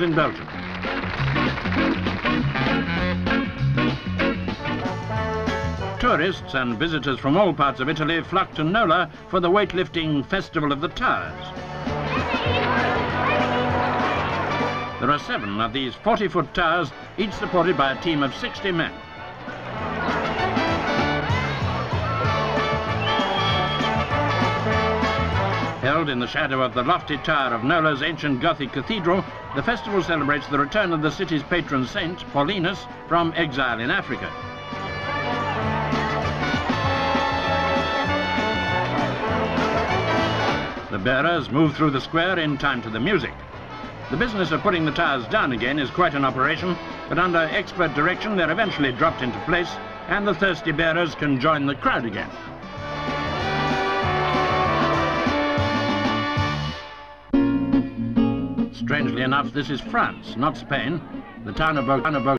In Belgium. Tourists and visitors from all parts of Italy flock to Nola for the weightlifting Festival of the Towers. There are seven of these 40-foot towers, each supported by a team of 60 men. Held in the shadow of the lofty tower of Nola's ancient Gothic cathedral, the festival celebrates the return of the city's patron saint, Paulinus, from exile in Africa. The bearers move through the square in time to the music. The business of putting the tires down again is quite an operation, but under expert direction they're eventually dropped into place and the thirsty bearers can join the crowd again. Strangely enough, this is France, not Spain. The town of Bo